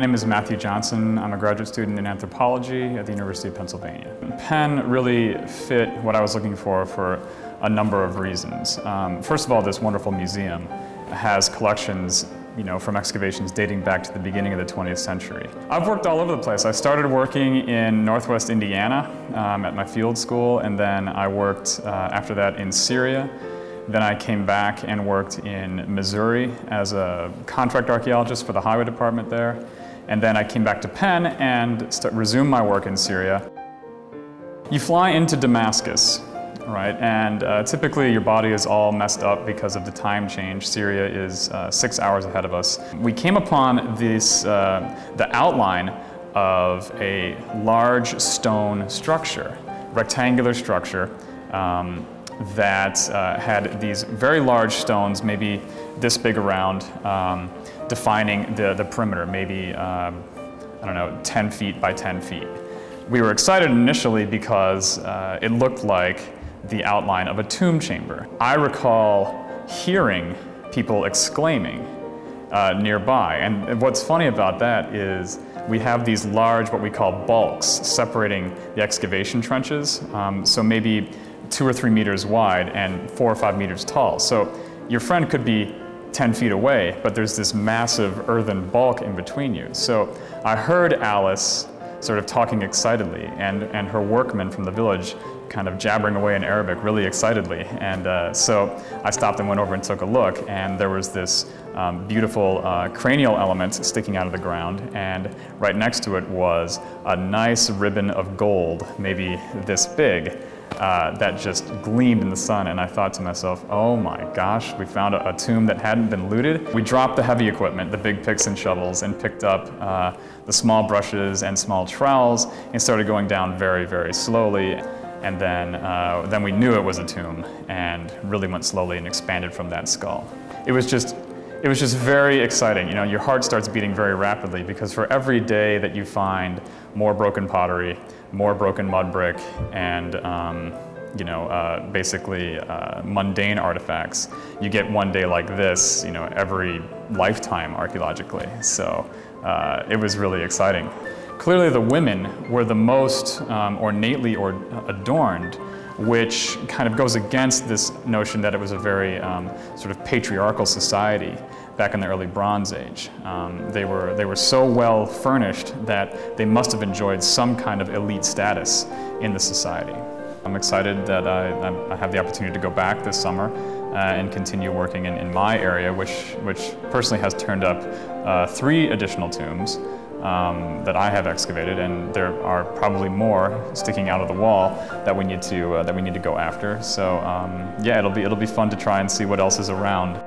My name is Matthew Johnson. I'm a graduate student in anthropology at the University of Pennsylvania. Penn really fit what I was looking for for a number of reasons. Um, first of all, this wonderful museum has collections you know, from excavations dating back to the beginning of the 20th century. I've worked all over the place. I started working in northwest Indiana um, at my field school, and then I worked uh, after that in Syria. Then I came back and worked in Missouri as a contract archaeologist for the highway department there. And then I came back to Penn and resumed my work in Syria. You fly into Damascus, right? And uh, typically your body is all messed up because of the time change. Syria is uh, six hours ahead of us. We came upon this, uh, the outline of a large stone structure, rectangular structure, um, that uh, had these very large stones, maybe this big around, um, defining the, the perimeter, maybe, um, I don't know, 10 feet by 10 feet. We were excited initially because uh, it looked like the outline of a tomb chamber. I recall hearing people exclaiming uh, nearby. And what's funny about that is we have these large, what we call bulks, separating the excavation trenches. Um, so maybe two or three meters wide and four or five meters tall. So your friend could be 10 feet away, but there's this massive earthen bulk in between you. So I heard Alice sort of talking excitedly, and, and her workmen from the village kind of jabbering away in Arabic really excitedly. And uh, so I stopped and went over and took a look, and there was this um, beautiful uh, cranial element sticking out of the ground, and right next to it was a nice ribbon of gold, maybe this big. Uh, that just gleamed in the sun, and I thought to myself, oh my gosh, we found a, a, tomb that hadn't been looted. We dropped the heavy equipment, the big picks and shovels, and picked up uh, the small brushes and small trowels, and started going down very, very slowly. And then, uh, then we knew it was a tomb, and really went slowly and expanded from that skull. It was just it was just very exciting. You know, your heart starts beating very rapidly because for every day that you find more broken pottery, more broken mud brick, and um, you know, uh, basically uh, mundane artifacts. You get one day like this, you know, every lifetime archaeologically. So uh, it was really exciting. Clearly the women were the most um, ornately or adorned, which kind of goes against this notion that it was a very um, sort of patriarchal society back in the early Bronze Age. Um, they, were, they were so well furnished that they must have enjoyed some kind of elite status in the society. I'm excited that I, I have the opportunity to go back this summer uh, and continue working in, in, my area, which, which personally has turned up uh, three additional tombs um, that I have excavated, and there are probably more sticking out of the wall that we need to, uh, that we need to go after. So um, yeah, it'll be, it'll be fun to try and see what else is around.